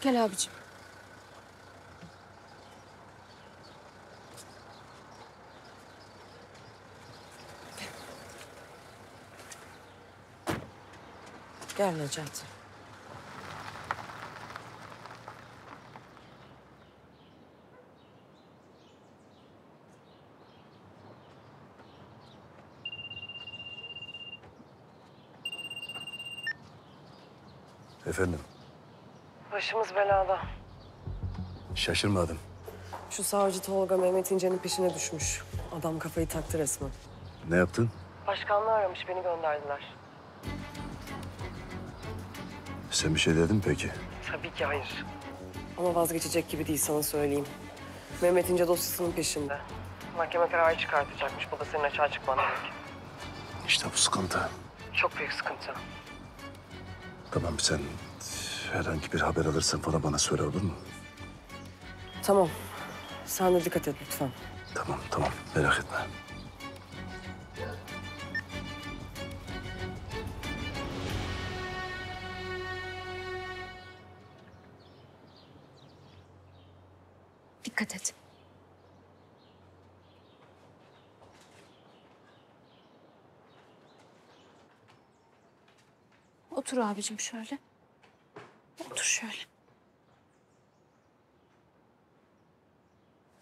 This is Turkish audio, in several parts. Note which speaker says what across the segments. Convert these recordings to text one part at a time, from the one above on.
Speaker 1: Gel abicim.
Speaker 2: Gel Necati.
Speaker 3: Efendim,
Speaker 2: Başımız belada.
Speaker 3: şaşırmadım.
Speaker 2: Şu savcı Tolga Mehmet İnce'nin peşine düşmüş. Adam kafayı taktı resmen.
Speaker 3: Ne yaptın?
Speaker 2: Başkanlığı aramış, beni gönderdiler.
Speaker 3: Sen bir şey dedin mi peki?
Speaker 2: Tabii ki hayır. Ama vazgeçecek gibi değil sana söyleyeyim. Mehmet İnce dosyasının peşinde. Mahkeme kararı çıkartacakmış. Baba senin açığa çıkman gerek.
Speaker 3: İşte bu sıkıntı.
Speaker 2: Çok büyük sıkıntı.
Speaker 3: Tamam sen herhangi bir haber alırsan falan bana söyle olur mu?
Speaker 2: Tamam. Sen de dikkat et lütfen.
Speaker 3: Tamam tamam merak etme.
Speaker 1: Dikkat et. Otur abicim şöyle. Şöyle.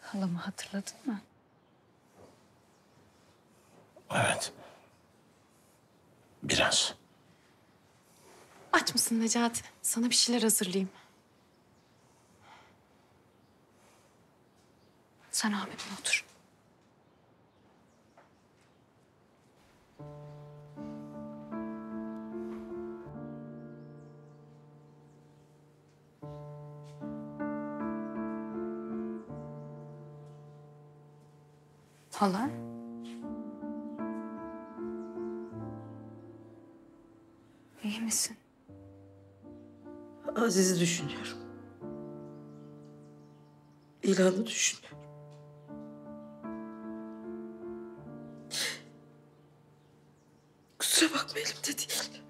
Speaker 1: Halamı hatırladın mı?
Speaker 4: Evet. Biraz.
Speaker 1: Aç mısın Necati? Sana bir şeyler hazırlayayım. Sen abimle otur. Hala? İyi misin?
Speaker 5: Aziz'i düşünüyorum. İlanı düşünüyorum. Kusura bakma elimde değil.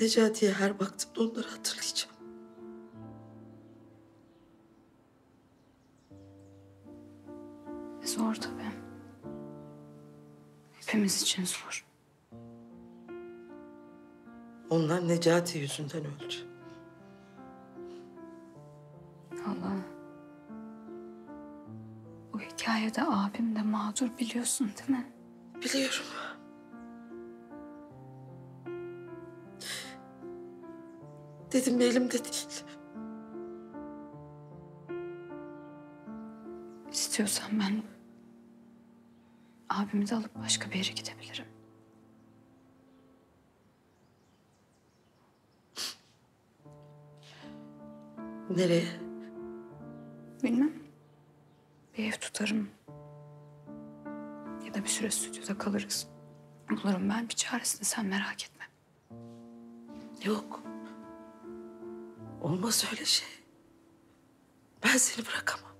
Speaker 5: Necati'ye her baktığımda onları hatırlayacağım.
Speaker 1: Zor tabii. Hepimiz için zor.
Speaker 5: Onlar Necati yüzünden öldü.
Speaker 1: Allah. Bu hikayede abim de mağdur biliyorsun değil mi?
Speaker 5: Biliyorum. Dedim elimde değil.
Speaker 1: İstiyorsan ben abimi de alıp başka bir yere gidebilirim.
Speaker 5: Nereye?
Speaker 1: Bilmem. Bir ev tutarım. Ya da bir süre stüdyoda kalırız. Bulurum ben bir çaresini sen merak etme.
Speaker 5: Yok. Olmaz öyle şey. Ben seni bırakamam.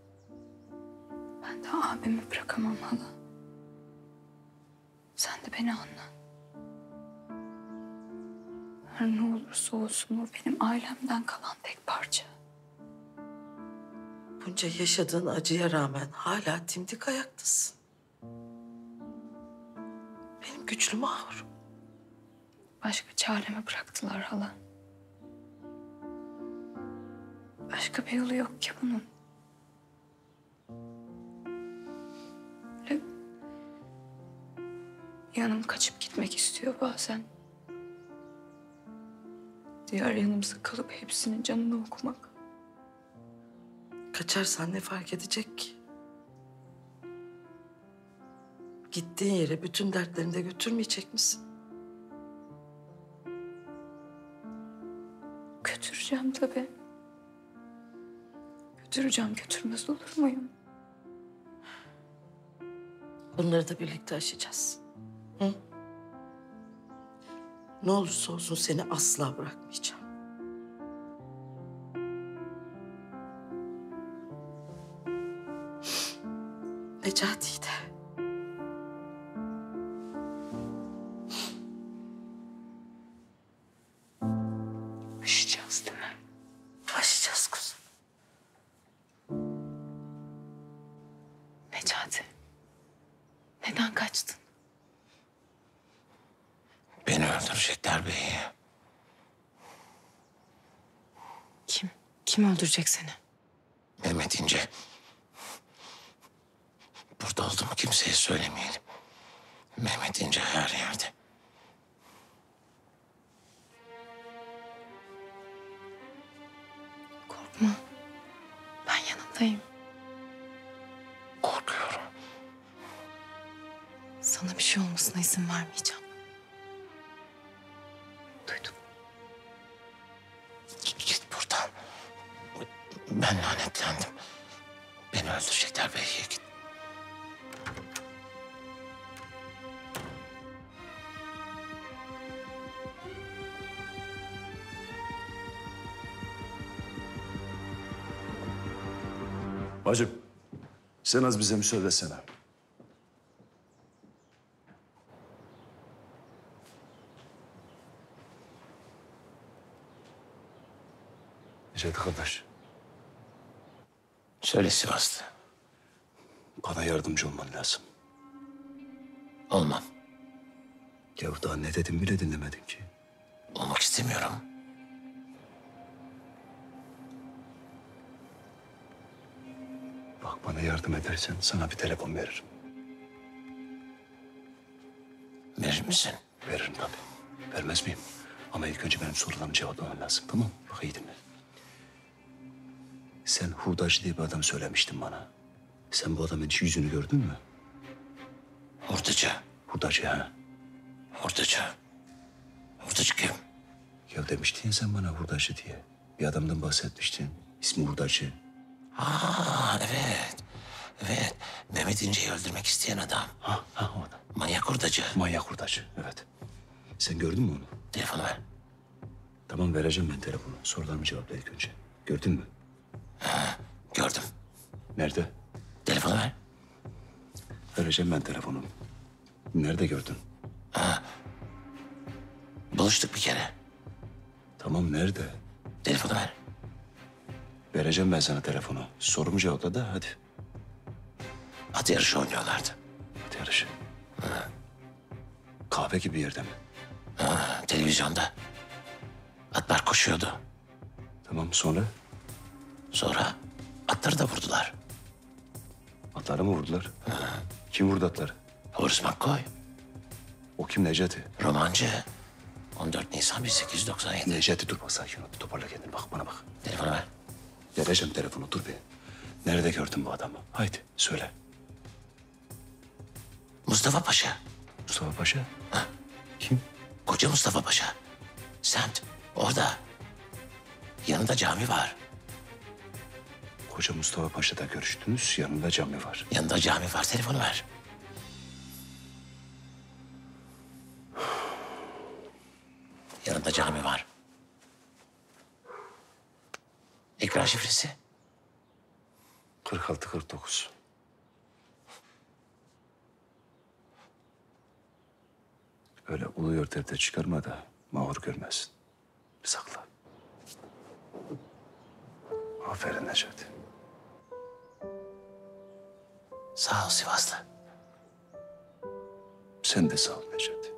Speaker 1: Ben de abimi bırakamam hala. Beni anla. Her ne olursa olsun o benim ailemden kalan tek parça.
Speaker 5: Bunca yaşadığın acıya rağmen hala dimdik ayaktasın. Benim güçlü mahrum.
Speaker 1: Başka çareme bıraktılar hala. Başka bir yolu yok ki bunun. Yanım kaçıp gitmek istiyor bazen. Diğer yanımıza kalıp hepsinin canını okumak.
Speaker 5: Kaçarsan ne fark edecek ki? Gittiğin yere bütün dertlerini de götürmeyecek misin?
Speaker 1: Götüreceğim tabii. Götüreceğim, götürmez olur muyum?
Speaker 5: Bunları da birlikte aşacağız. Hı? Ne olursa olsun seni asla bırakmayacağım. Necati'yi de. Aşacağız değil mi? Aşacağız kuzum.
Speaker 1: Necati. Neden kaçtın?
Speaker 4: Öldürecekler beyi.
Speaker 1: Kim? Kim öldürecek seni?
Speaker 4: Mehmet İnce. Burada olduğumu kimseye söylemeyelim. Mehmet İnce her yerde.
Speaker 1: Korkma. Ben yanındayım.
Speaker 4: Korkuyorum.
Speaker 1: Sana bir şey olmasına izin vermeyeceğim.
Speaker 3: Bacım, sen az bize müsaade etsene. Necati kardeş,
Speaker 4: Söyle Sivaslı.
Speaker 3: bana yardımcı olman lazım.
Speaker 4: Olmam.
Speaker 3: Ya daha ne dedim bile dinlemedin ki.
Speaker 4: Olmak istemiyorum.
Speaker 3: Bana yardım edersen sana bir telefon veririm.
Speaker 4: Verir misin?
Speaker 3: Veririm tabii. Vermez miyim? Ama ilk önce benim sorularımı cevaplaman lazım. Tamam mı? Bak iyi dinle. Sen hurdacı diye bir adam söylemiştin bana. Sen bu adamın hiç yüzünü gördün mü?
Speaker 4: Hurdacı.
Speaker 3: Hurdacı ha.
Speaker 4: Hurdacı. Hurdacı kim?
Speaker 3: Ya demiştin ya sen bana hurdacı diye. Bir adamdan bahsetmiştin. İsmi hurdacı.
Speaker 4: Aa evet. Evet. Mehmet İnce'yi öldürmek isteyen adam.
Speaker 3: Ha, ha o adam.
Speaker 4: Manyak hurdacı.
Speaker 3: Manyak hurdacı. Evet. Sen gördün mü onu?
Speaker 4: Telefonu ver.
Speaker 3: Tamam vereceğim ben telefonu. Sorularımı cevapla ilk önce. Gördün mü?
Speaker 4: Gördüm.
Speaker 3: Nerede?
Speaker 4: Telefonu ver.
Speaker 3: Vereceğim ben telefonu. Nerede gördün?
Speaker 4: Buluştuk bir kere.
Speaker 3: Tamam nerede?
Speaker 4: Telefonu ver.
Speaker 3: Vereceğim ben sana telefonu. Sorumu cevapla da hadi.
Speaker 4: At yarışı oynuyorlardı.
Speaker 3: Hadi yarış. Kahve gibi yerde mi?
Speaker 4: Ha, televizyonda. Atlar koşuyordu.
Speaker 3: Tamam sonra
Speaker 4: Sonra atları da vurdular.
Speaker 3: atları mı vurdular? Kim vurdu atları?
Speaker 4: Boris McCoy,
Speaker 3: O kim Necati?
Speaker 4: romancı. 14 Nisan 1897.
Speaker 3: Necati dur bak sakin ol. Toparla kendini bak bana bak.
Speaker 4: Telefonu ver.
Speaker 3: Vereceğim telefonu dur bir. Nerede gördün bu adamı? Haydi söyle.
Speaker 4: Mustafa Paşa.
Speaker 3: Mustafa Paşa. Kim?
Speaker 4: Koca Mustafa Paşa. Semt. Orada. Yanında cami var.
Speaker 3: Koca Mustafa Paşa'da görüştünüz. Yanında cami var.
Speaker 4: Yanında cami var. Telefonu ver. Ekran şifresi.
Speaker 3: 46-49. Öyle ulu örterde çıkarma da mahur görmesin. Sakla. Aferin Necati.
Speaker 4: Sağ ol Sivaslı.
Speaker 3: Sen de sağ ol Necati.